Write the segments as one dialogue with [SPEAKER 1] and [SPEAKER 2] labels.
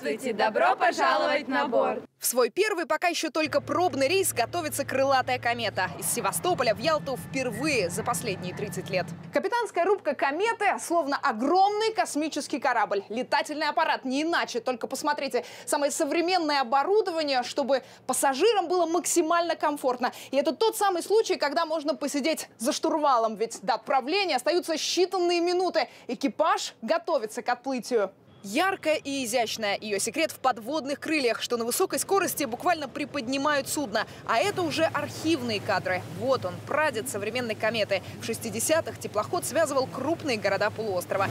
[SPEAKER 1] Здравствуйте, добро пожаловать на борт.
[SPEAKER 2] В свой первый, пока еще только пробный рейс, готовится крылатая комета. Из Севастополя в Ялту впервые за последние 30 лет. Капитанская рубка кометы словно огромный космический корабль. Летательный аппарат не иначе. Только посмотрите, самое современное оборудование, чтобы пассажирам было максимально комфортно. И это тот самый случай, когда можно посидеть за штурвалом. Ведь до отправления остаются считанные минуты. Экипаж готовится к отплытию. Яркая и изящная. Ее секрет в подводных крыльях, что на высокой скорости буквально приподнимают судно. А это уже архивные кадры. Вот он, прадед современной кометы. В 60-х теплоход связывал крупные города полуострова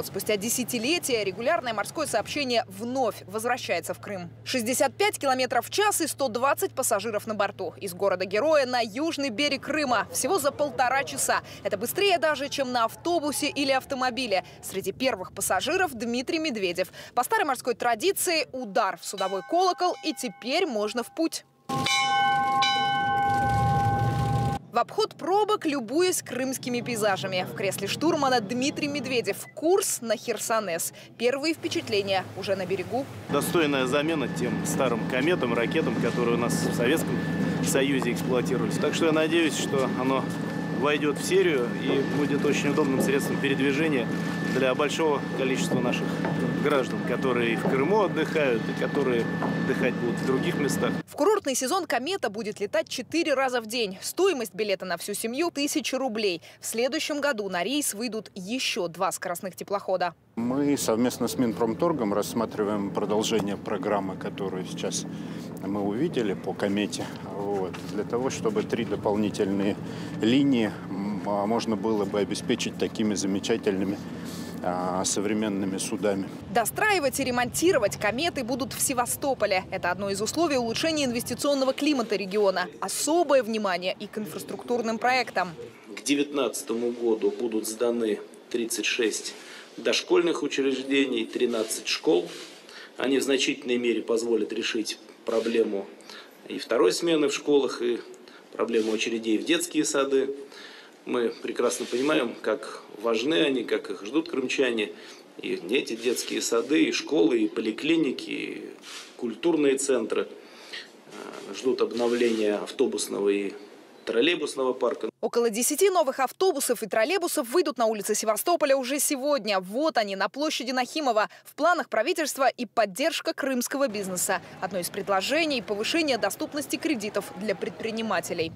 [SPEAKER 2] вот, спустя десятилетия регулярное морское сообщение вновь возвращается в Крым. 65 километров в час и 120 пассажиров на борту. Из города-героя на южный берег Крыма. Всего за полтора часа. Это быстрее даже, чем на автобусе или автомобиле. Среди первых пассажиров Дмитрий Медведев. По старой морской традиции удар в судовой колокол и теперь можно в путь. В обход пробок, любуясь крымскими пейзажами. В кресле штурмана Дмитрий Медведев. Курс на Херсонес. Первые впечатления уже на берегу.
[SPEAKER 3] Достойная замена тем старым кометам, ракетам, которые у нас в Советском Союзе эксплуатировались. Так что я надеюсь, что оно войдет в серию и будет очень удобным средством передвижения для большого количества наших граждан, которые в Крыму отдыхают и которые отдыхать будут в других местах.
[SPEAKER 2] В курортный сезон «Комета» будет летать четыре раза в день. Стоимость билета на всю семью – тысяча рублей. В следующем году на рейс выйдут еще два скоростных теплохода.
[SPEAKER 4] Мы совместно с Минпромторгом рассматриваем продолжение программы, которую сейчас мы увидели по комете. Вот, для того, чтобы три дополнительные линии можно было бы обеспечить такими замечательными а, современными судами.
[SPEAKER 2] Достраивать и ремонтировать кометы будут в Севастополе. Это одно из условий улучшения инвестиционного климата региона. Особое внимание и к инфраструктурным проектам.
[SPEAKER 5] К 2019 году будут сданы 36 дошкольных учреждений, 13 школ. Они в значительной мере позволят решить проблему и второй смены в школах, и проблему очередей в детские сады. Мы прекрасно понимаем, как важны они, как их ждут крымчане. И эти детские сады, и школы, и поликлиники, и культурные центры э, ждут обновления автобусного и троллейбусного парка.
[SPEAKER 2] Около 10 новых автобусов и троллейбусов выйдут на улицы Севастополя уже сегодня. Вот они, на площади Нахимова. В планах правительства и поддержка крымского бизнеса. Одно из предложений – повышение доступности кредитов для предпринимателей.